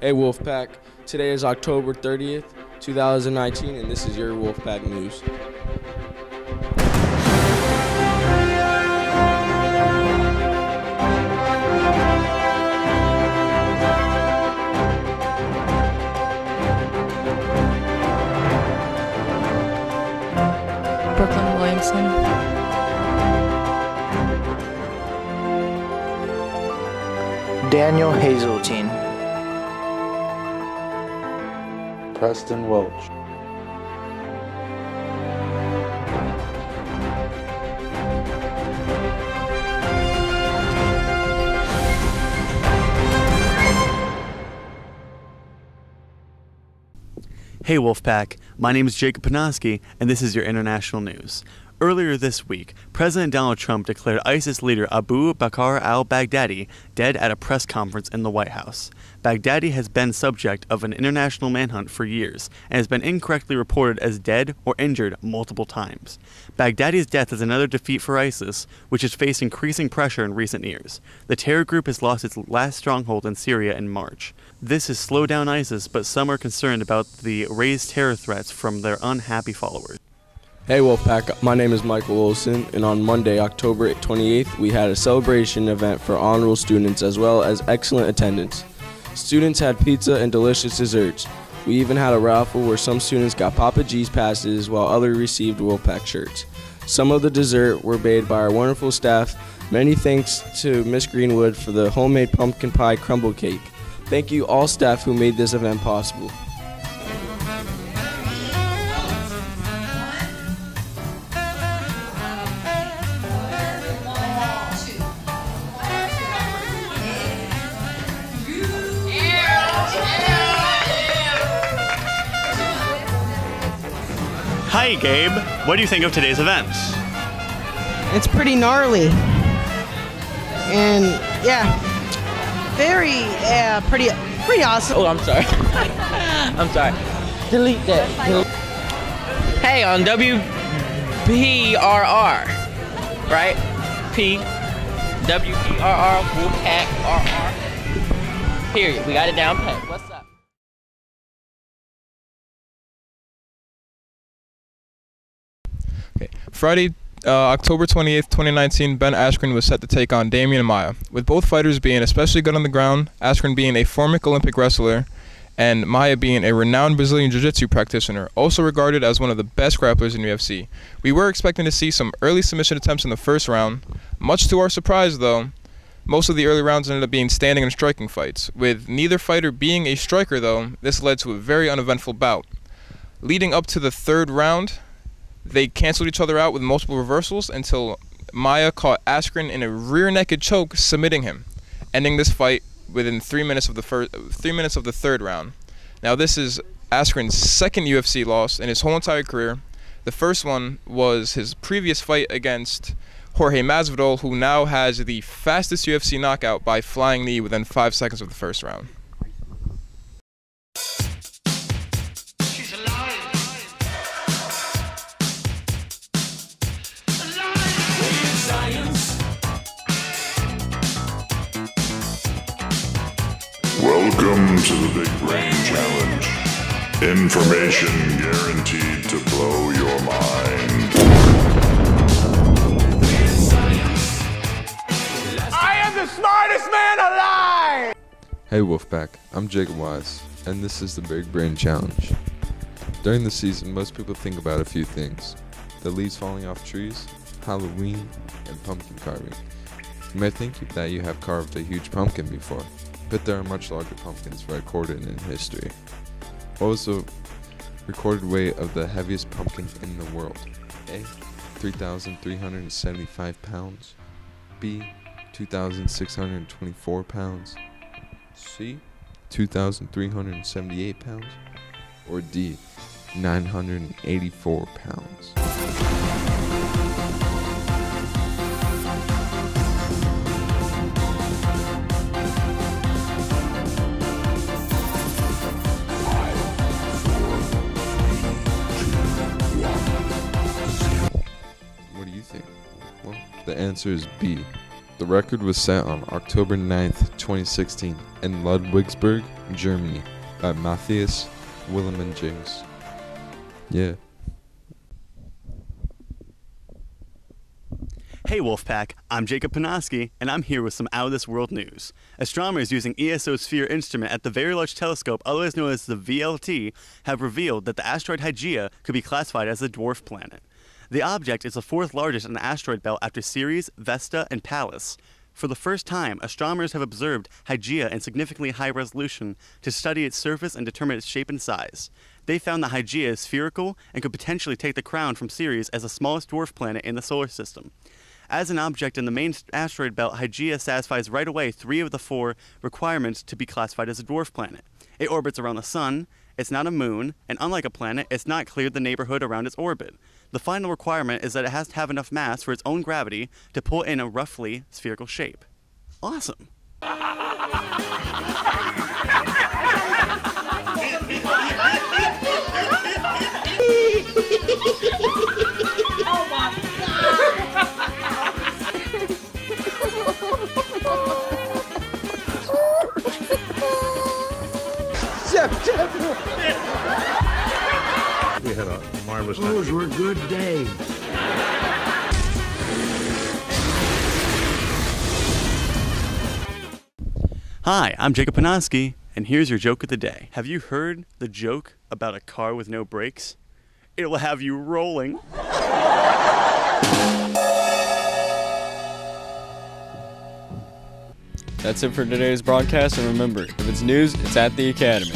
Hey Wolfpack, today is October 30th, 2019, and this is your Wolfpack News. Brooklyn Williamson. Daniel Hazeltine. Preston Welch. Hey Wolfpack, my name is Jacob Panoski, and this is your international news. Earlier this week, President Donald Trump declared ISIS leader Abu Bakr al Baghdadi dead at a press conference in the White House. Baghdadi has been subject of an international manhunt for years and has been incorrectly reported as dead or injured multiple times. Baghdadi's death is another defeat for ISIS, which has faced increasing pressure in recent years. The terror group has lost its last stronghold in Syria in March. This has slowed down ISIS, but some are concerned about the raised terror threats from their unhappy followers. Hey Wolfpack, my name is Michael Wilson, and on Monday, October 28th, we had a celebration event for honor roll students as well as excellent attendance. Students had pizza and delicious desserts. We even had a raffle where some students got Papa G's passes while others received Wolfpack shirts. Some of the dessert were made by our wonderful staff. Many thanks to Miss Greenwood for the homemade pumpkin pie crumble cake. Thank you all staff who made this event possible. Hi, Gabe. What do you think of today's events? It's pretty gnarly. And yeah, very yeah, pretty pretty awesome. Oh, I'm sorry. I'm sorry. Delete that. Hey, on WPRR, right? P WPRR Wolfpack RR. Period. We got it down pat. What's up? Friday, uh, October 28th, 2019, Ben Askren was set to take on Demian Maia. With both fighters being especially good on the ground, Askren being a former Olympic wrestler, and Maia being a renowned Brazilian Jiu Jitsu practitioner, also regarded as one of the best grapplers in UFC. We were expecting to see some early submission attempts in the first round. Much to our surprise, though, most of the early rounds ended up being standing and striking fights. With neither fighter being a striker, though, this led to a very uneventful bout. Leading up to the third round, they canceled each other out with multiple reversals until Maia caught Askren in a rear naked choke, submitting him, ending this fight within three minutes of the first, three minutes of the third round. Now this is Askren's second UFC loss in his whole entire career. The first one was his previous fight against Jorge Masvidal, who now has the fastest UFC knockout by flying knee within five seconds of the first round. To the Big Brain Challenge. Information guaranteed to blow your mind. I am the smartest man alive! Hey Wolfpack, I'm Jacob Wise, and this is the Big Brain Challenge. During the season, most people think about a few things the leaves falling off trees, Halloween, and pumpkin carving. You may think that you have carved a huge pumpkin before, but there are much larger pumpkins recorded in history. The recorded weight of the heaviest pumpkin in the world? A. 3,375 pounds. B. 2,624 pounds. C. 2,378 pounds. Or D. 984 pounds. Answer is B. The record was set on October 9th, 2016, in Ludwigsburg, Germany, by Matthias Willemengings. Yeah. Hey Wolfpack, I'm Jacob Panoski, and I'm here with some out of this world news. Astronomers using ESO Sphere instrument at the Very Large Telescope, otherwise known as the VLT, have revealed that the asteroid Hygiea could be classified as a dwarf planet. The object is the fourth largest in the asteroid belt after Ceres, Vesta, and Pallas. For the first time, astronomers have observed Hygiea in significantly high resolution to study its surface and determine its shape and size. They found that Hygiea is spherical and could potentially take the crown from Ceres as the smallest dwarf planet in the solar system. As an object in the main asteroid belt, Hygiea satisfies right away three of the four requirements to be classified as a dwarf planet. It orbits around the Sun, it's not a moon, and unlike a planet, it's not cleared the neighborhood around its orbit. The final requirement is that it has to have enough mass for its own gravity to pull in a roughly spherical shape. Awesome. a marvelous time. Those were good days. Hi, I'm Jacob Panoski, and here's your joke of the day. Have you heard the joke about a car with no brakes? It'll have you rolling. That's it for today's broadcast, and remember, if it's news, it's at the Academy.